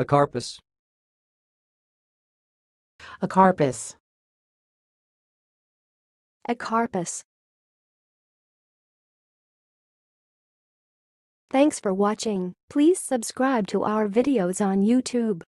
A carpus. A carpus. A carpus. Thanks for watching. Please subscribe to our videos on YouTube.